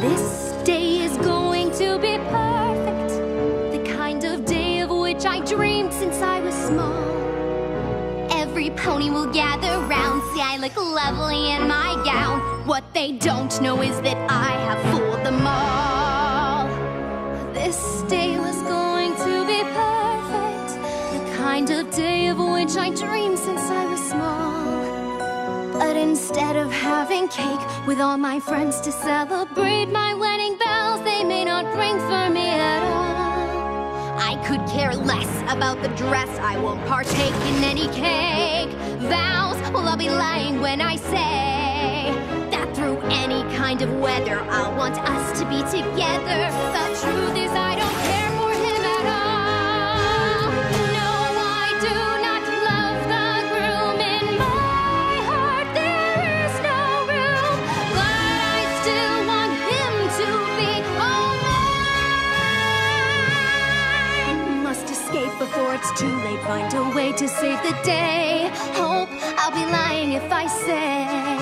This day is going to be perfect. The kind of day of which I dreamed since I was small. Every pony will gather round. See, I look lovely in my gown. What they don't know is that I have fooled them all. This day was going to be perfect. The kind of day of which I dreamed since I was small. But instead of having cake with all my friends to celebrate my wedding bells, they may not ring for me at all. I could care less about the dress, I won't partake in any cake. Vows, well, I'll be lying when I say that through any kind of weather, I'll want us to be together. The truth is, it's too late. Find a way to save the day. Hope I'll be lying if I say